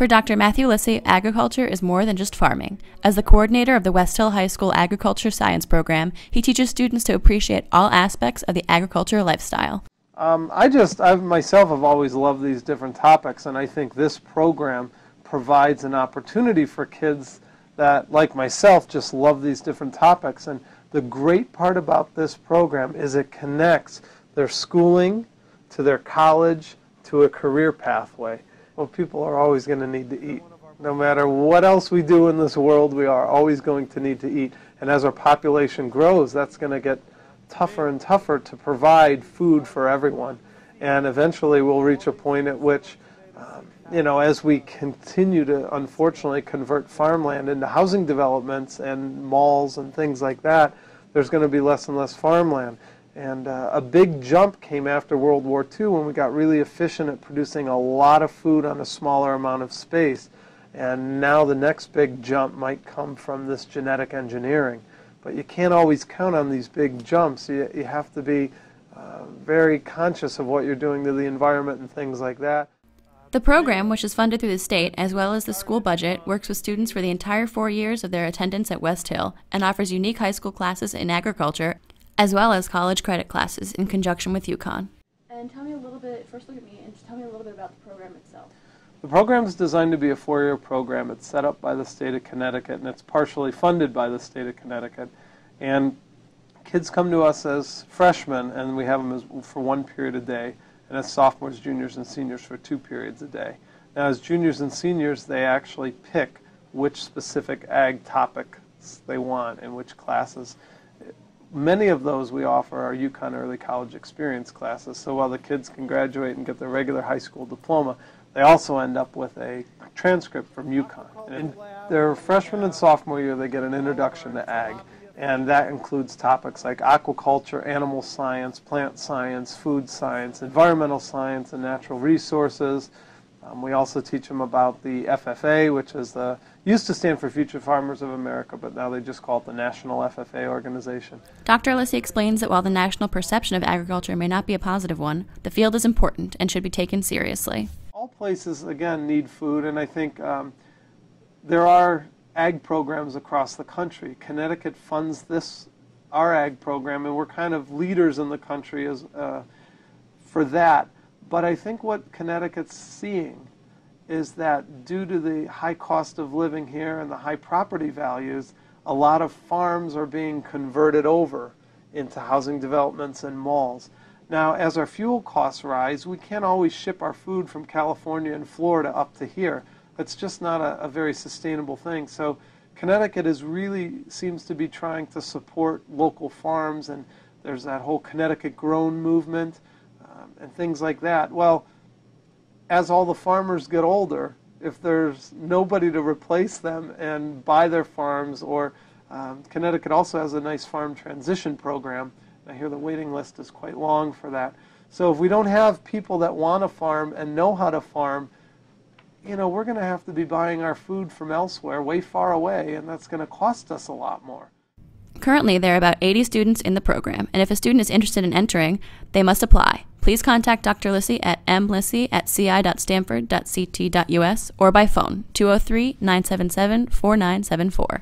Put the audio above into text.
For Dr. Matthew Lisy, agriculture is more than just farming. As the coordinator of the Westhill High School Agriculture Science Program, he teaches students to appreciate all aspects of the agricultural lifestyle. Um, I just, I myself have always loved these different topics, and I think this program provides an opportunity for kids that, like myself, just love these different topics. And the great part about this program is it connects their schooling to their college to a career pathway. Well, people are always going to need to eat. No matter what else we do in this world, we are always going to need to eat. And as our population grows, that's going to get tougher and tougher to provide food for everyone. And eventually we'll reach a point at which, um, you know, as we continue to unfortunately convert farmland into housing developments and malls and things like that, there's going to be less and less farmland. And uh, a big jump came after World War II when we got really efficient at producing a lot of food on a smaller amount of space. And now the next big jump might come from this genetic engineering. But you can't always count on these big jumps. You, you have to be uh, very conscious of what you're doing to the environment and things like that. The program, which is funded through the state as well as the school budget, works with students for the entire four years of their attendance at Westhill and offers unique high school classes in agriculture as well as college credit classes in conjunction with UConn. And tell me a little bit, first look at me, and tell me a little bit about the program itself. The program is designed to be a four-year program. It's set up by the state of Connecticut, and it's partially funded by the state of Connecticut. And kids come to us as freshmen, and we have them as, for one period a day, and as sophomores, juniors, and seniors for two periods a day. Now, as juniors and seniors, they actually pick which specific ag topics they want and which classes. Many of those we offer are UConn Early College Experience classes, so while the kids can graduate and get their regular high school diploma, they also end up with a transcript from UConn. In their freshman and sophomore year, they get an introduction to ag, and that includes topics like aquaculture, animal science, plant science, food science, environmental science, and natural resources. Um, we also teach them about the FFA, which is the used to stand for Future Farmers of America, but now they just call it the National FFA organization. Dr. Lisy explains that while the national perception of agriculture may not be a positive one, the field is important and should be taken seriously all places, again, need food, and I think um, there are ag programs across the country. Connecticut funds this, our ag program, and we're kind of leaders in the country as, uh, for that. But I think what Connecticut's seeing is that due to the high cost of living here and the high property values, a lot of farms are being converted over into housing developments and malls. Now, as our fuel costs rise, we can't always ship our food from California and Florida up to here. That's just not a, a very sustainable thing. So Connecticut is really seems to be trying to support local farms, and there's that whole Connecticut grown movement and things like that. Well, as all the farmers get older, if there's nobody to replace them and buy their farms, or um, Connecticut also has a nice farm transition program I hear the waiting list is quite long for that. So if we don't have people that want to farm and know how to farm, you know, we're going to have to be buying our food from elsewhere, way far away, and that's going to cost us a lot more. Currently, there are about 80 students in the program, and if a student is interested in entering, they must apply. Please contact Dr. Lisy at mlisy at ci.stamford.ct.us or by phone 203 977 4974.